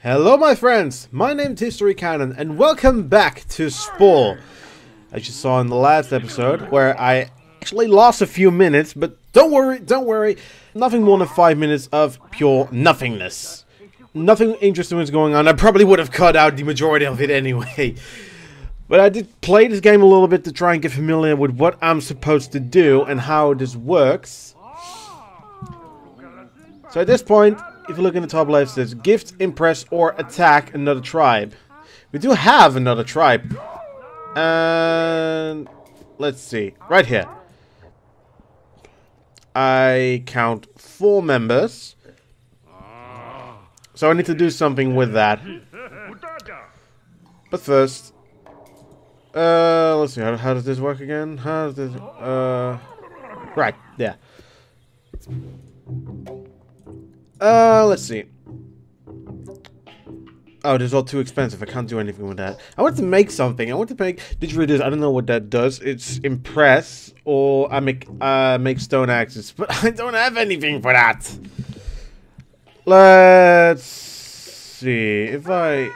Hello my friends, my name is Historycanon and welcome back to Spore. As you saw in the last episode where I actually lost a few minutes, but don't worry, don't worry, nothing more than 5 minutes of pure nothingness. Nothing interesting was going on, I probably would have cut out the majority of it anyway. But I did play this game a little bit to try and get familiar with what I'm supposed to do and how this works. So at this point, if you look in the top left, it says gift, impress, or attack another tribe. We do have another tribe. And let's see. Right here. I count four members. So I need to do something with that. But first, uh, let's see. How, how does this work again? How does this? Uh, right. Yeah. Uh, let's see. Oh, this is all too expensive. I can't do anything with that. I want to make something. I want to make didgeridoo. I don't know what that does. It's impress or I make uh make stone axes, but I don't have anything for that. Let's see if I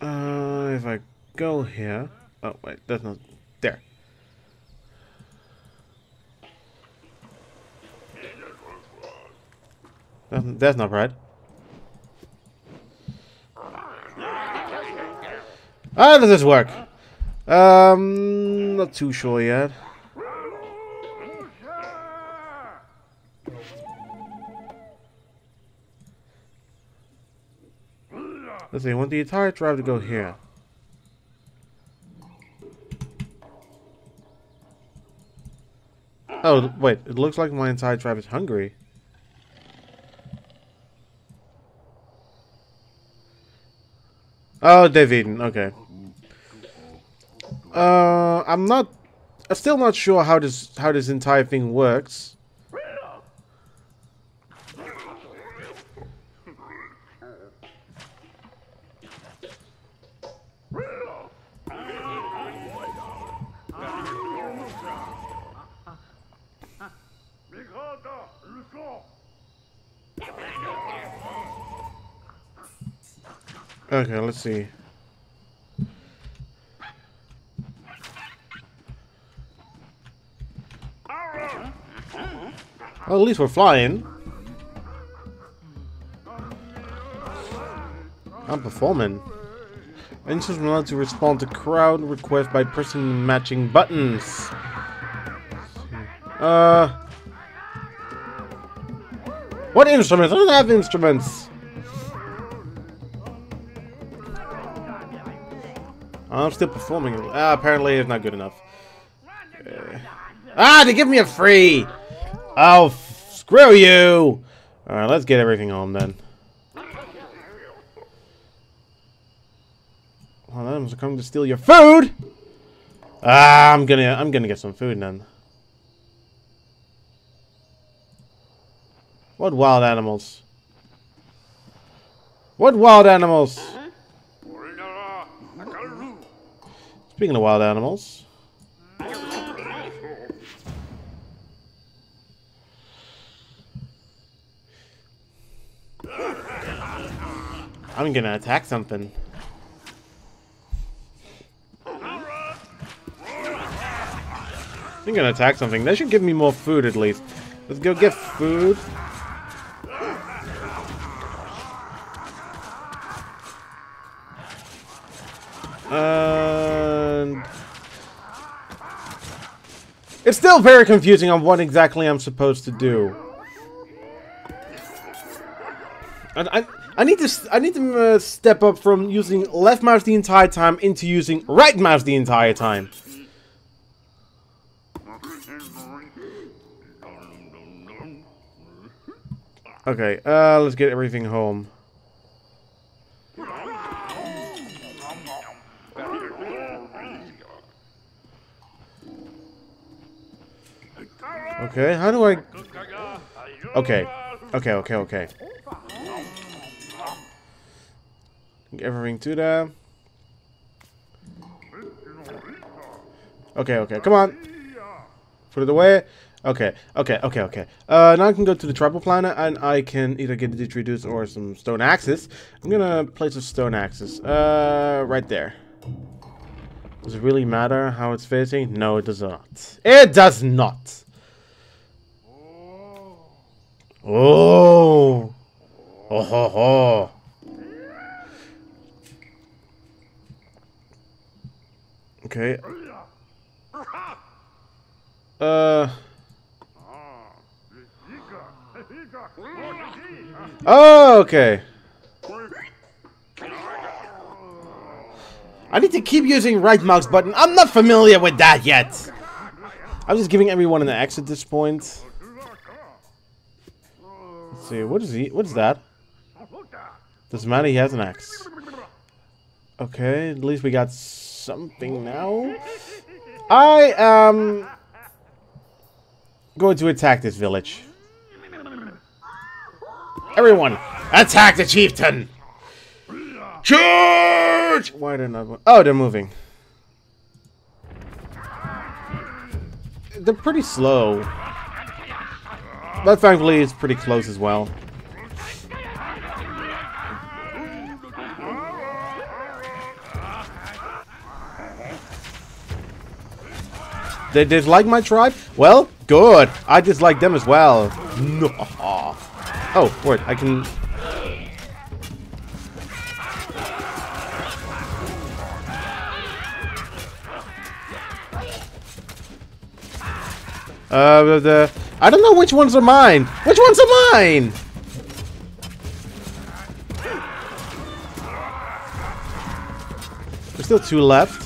uh if I go here. Oh wait, that's not there. That's, that's not right. How does this work? Um, not too sure yet. Let's see, I want the entire tribe to go here. Oh, wait, it looks like my entire tribe is hungry. Oh, eaten. Okay. Uh, I'm not. I'm still not sure how this how this entire thing works. Okay, let's see. Well, at least we're flying. I'm performing. Instructors are allowed to respond to crowd requests by pressing matching buttons. Uh... What instruments? I don't have instruments! I'm still performing. Ah, apparently it's not good enough. Uh, ah, they give me a free! Oh, screw you! Alright, let's get everything home then. Well, I'm coming to steal your food! Ah, I'm gonna, I'm gonna get some food then. What wild animals? What wild animals? Speaking of wild animals. I'm gonna attack something. I'm gonna attack something. That should give me more food at least. Let's go get food. And... It's still very confusing on what exactly I'm supposed to do. I, I, I need to I need to uh, step up from using left mouse the entire time into using right mouse the entire time. Okay, uh, let's get everything home. Okay, how do I... Okay, okay, okay, okay. Everything to them. Okay, okay, come on. Put it away. Okay, okay, okay, okay. Uh, now I can go to the tribal planner and I can either get the didgeridoo or some stone axes. I'm gonna place a stone axes. Uh, right there. Does it really matter how it's facing? No, it does not. It does not. Oh. Oh ho ho. Okay. Uh. Oh, okay. I need to keep using right mouse button. I'm not familiar with that yet. I'm just giving everyone an X at this point. Let's see, what is he? What is that? Doesn't matter, he has an axe. Okay, at least we got something now. I am going to attack this village. Everyone, attack the chieftain! Charge! Why didn't I... Oh, they're moving. They're pretty slow. But thankfully, it's pretty close as well. They dislike my tribe? Well, good. I dislike them as well. No. Oh, wait, I can... Uh, the... I don't know which ones are mine. Which ones are mine? There's still two left.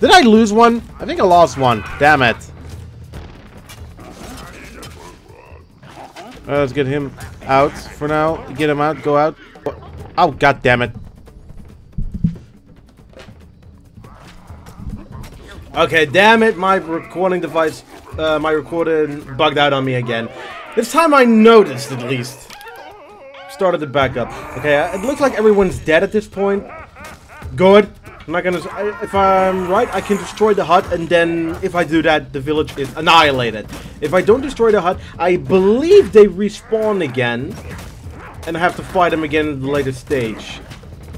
Did I lose one? I think I lost one. Damn it. Uh, let's get him out for now. Get him out. Go out. Oh, god damn it. Okay, damn it. My recording device, uh, my recording bugged out on me again. This time I noticed, at least. Started to back up. Okay, it looks like everyone's dead at this point. Good. I'm not gonna... If I'm right, I can destroy the hut, and then if I do that, the village is annihilated. If I don't destroy the hut, I believe they respawn again, and I have to fight them again in the later stage.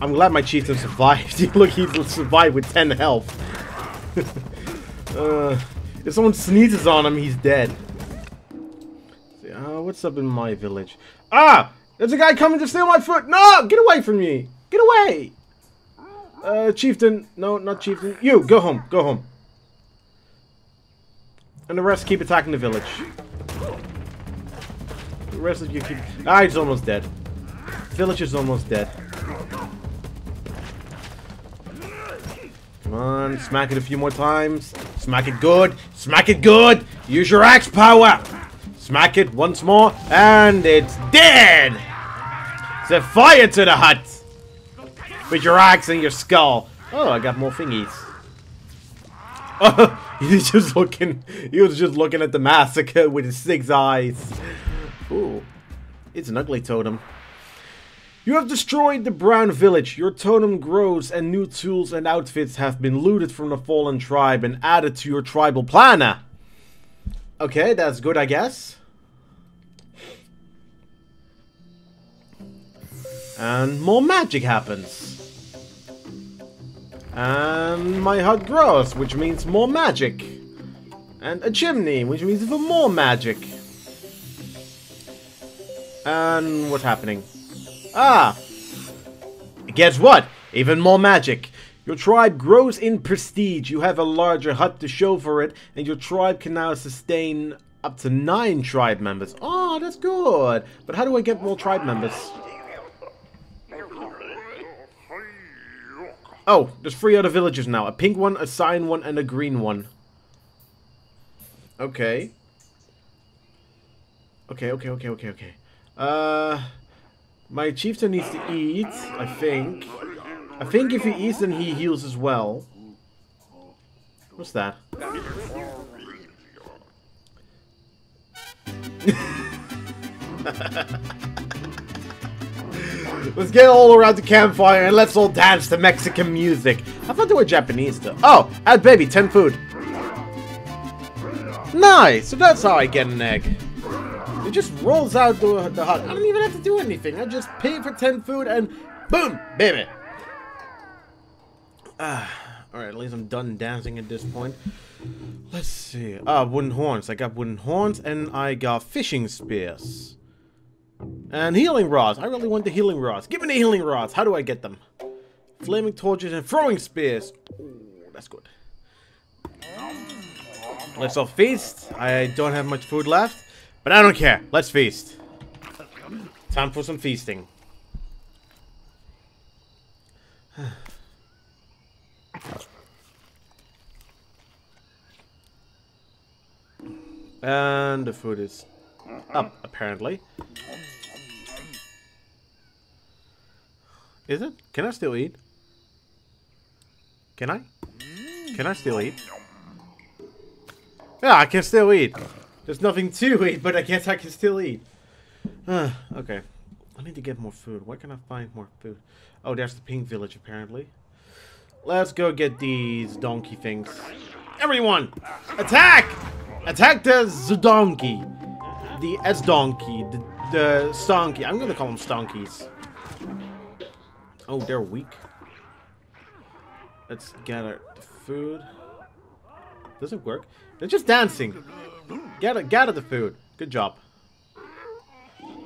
I'm glad my chieftain survived. Look, he survived with 10 health. uh, if someone sneezes on him, he's dead. Uh, what's up in my village? Ah! There's a guy coming to steal my foot! No! Get away from me! Get away! Uh, Chieftain. No, not Chieftain. You, go home. Go home. And the rest keep attacking the village. The rest of you keep... Ah, he's almost dead. village is almost dead. Come on, smack it a few more times. Smack it good. Smack it good. Use your axe power. Smack it once more, and it's dead. Set fire to the hut with your axe and your skull. Oh, I got more thingies. Oh, he's just looking. He was just looking at the massacre with his six eyes. Ooh, it's an ugly totem. You have destroyed the brown village. Your totem grows and new tools and outfits have been looted from the fallen tribe and added to your tribal planner. Okay, that's good, I guess. And more magic happens. And my hut grows, which means more magic. And a chimney, which means even more magic. And what's happening? Ah! Guess what? Even more magic. Your tribe grows in prestige. You have a larger hut to show for it, and your tribe can now sustain up to nine tribe members. Oh, that's good. But how do I get more tribe members? Oh, there's three other villages now. A pink one, a cyan one, and a green one. Okay. Okay, okay, okay, okay, okay. Uh, my chieftain needs to eat, I think. I think if he eats, then he heals as well. What's that? Let's get all around the campfire and let's all dance to Mexican music. I thought they were Japanese though. Oh, add baby, 10 food. Nice! So that's how I get an egg. It just rolls out the, the hut. I don't even have to do anything. I just pay for 10 food and boom, baby. Ah, Alright, at least I'm done dancing at this point. Let's see. Ah, wooden horns. I got wooden horns and I got fishing spears. And healing rods. I really want the healing rods. Give me the healing rods. How do I get them? Flaming torches and throwing spears. Ooh, that's good. Let's all feast. I don't have much food left. But I don't care. Let's feast. Time for some feasting. and the food is up, apparently. Is it? Can I still eat? Can I? Can I still eat? Yeah, I can still eat. There's nothing to eat, but I guess I can still eat. Uh, okay. I need to get more food. Where can I find more food? Oh, there's the pink village, apparently. Let's go get these donkey things. Everyone! Attack! Attack the Zdonkey. The S-Donkey. The, the Stonky. I'm gonna call them Stonkies. Oh, they're weak. Let's gather the food. Does it work? They're just dancing. Gather, gather the food. Good job.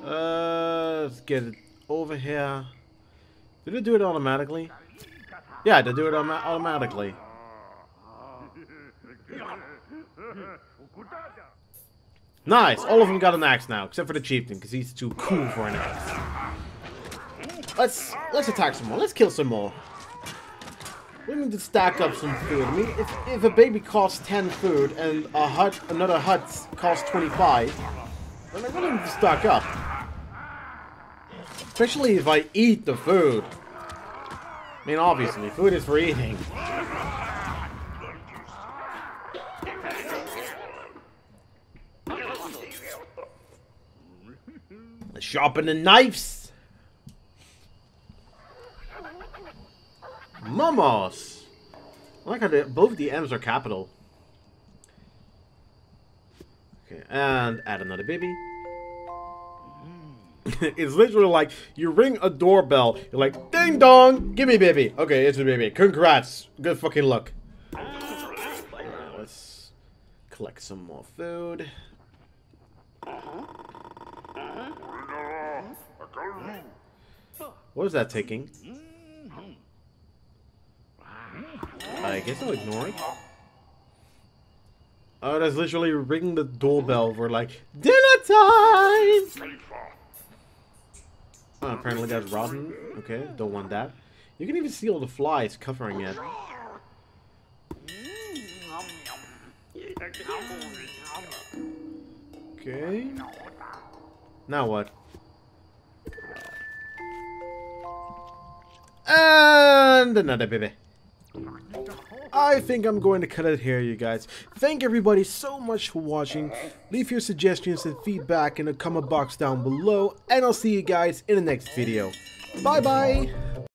Uh, let's get it over here. Did it do it automatically? Yeah, they do it autom automatically. Nice! All of them got an axe now, except for the chieftain, because he's too cool for an axe. Let's let's attack some more. Let's kill some more. We need to stack up some food. I mean, if, if a baby costs 10 food and a hut, another hut costs 25, then I really need to stock up. Especially if I eat the food. I mean, obviously, food is for eating. Sharpen the knives. Momos! I like how the, both the M's are capital. Okay, and add another baby. it's literally like you ring a doorbell. You're like, ding dong, give me baby. Okay, it's a baby. Congrats. Good fucking luck. Right, let's collect some more food. What is that taking? I guess I'll ignore it. Oh, that's literally ringing the doorbell for like, dinner time! Oh, apparently that's rotten. Okay, don't want that. You can even see all the flies covering it. Okay. Now what? And another baby. I think I'm going to cut it here, you guys. Thank everybody so much for watching. Leave your suggestions and feedback in the comment box down below. And I'll see you guys in the next video. Bye-bye!